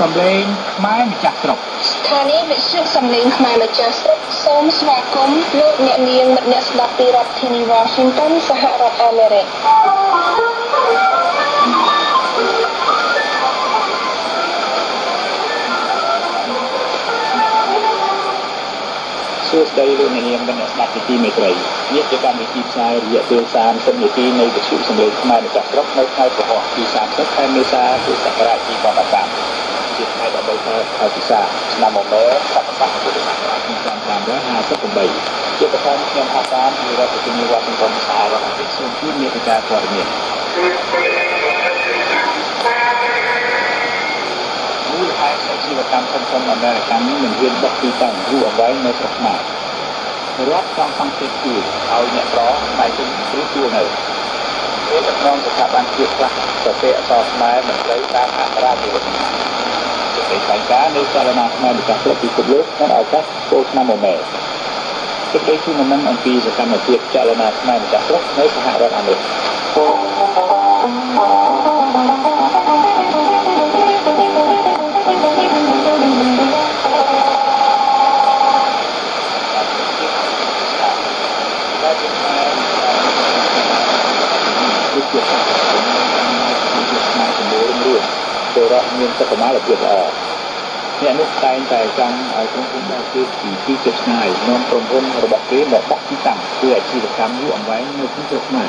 សំឡេងខ្មែរម្ចាស់ស្រុក ស្ថានីយ៍វិទ្យុសំឡេងខ្មែរម្ចាស់ស្រុកសូមស្វាគមន៍លោកអ្នកនាងមិត្តអ្នកស្ដាប់ពីរដ្ឋធានី Washington សហរដ្ឋអាមេរិកសួស្តីលោកអ្នកនាងនិងអ្នកស្ដាប់ទីមេត្រីនេះជាកម្មវិធីផ្សាយរយៈពេល30នាទីនៃវិទ្យុសំឡេងខ្មែរម្ចាស់ស្រុកនៅថ្ងៃពហុទី30ខែមេសាពុទ្ធសករាជ2013 ជាថ្ងៃ13ខែខែពិសាឆ្នាំមកមែសកស័កពុទ្ធសករាជ2558ជាប្រធានខ្ញុំអាសាមពីរដ្ឋធានីវ៉ាស៊ីនតោនសហរដ្ឋអាមេរិកសូមជូនមេត្តាព័ត៌មានមូលហេតុអាជីវកម្មធំធំអាមេរិកនេះមិនហ៊ានបោះទីតាំងយូរអង្វែងនៅស្រុកខ្មែររដ្ឋចង់សង្កេតជួយឲ្យអ្នកប្រដៃជិញឬជួលនៅពេលដំណងស្ថាប័នជាតិខ្លះសរសេរអក្សរខ្មែរមិនត្រូវតាមអក្សរាវិរុទ្ធ សេចក្តីថ្លែងការណ៍នៃចលនាខ្មែរម្ចាស់ស្រុកពិភពលោកក្នុងឱកាសចូលឆ្នាំមមែសេចក្តីជូនដំណឹងអំពីសកម្មភាពចលនាខ្មែរម្ចាស់ស្រុកនៅសហរដ្ឋអាមេរិគឺ ពលរដ្ឋមានសុខភាពល្អអ្នកនោះតែងតែចង់ឲ្យក្រុមហ៊ុនដើរគេពីទីជិតឆ្ងាយនាំក្រុមហ៊ុនរបស់គេមកបោះទីតាំងធ្វើអាជីវកម្មយូរអង្វែងនៅក្នុងស្រុកខ្មែរ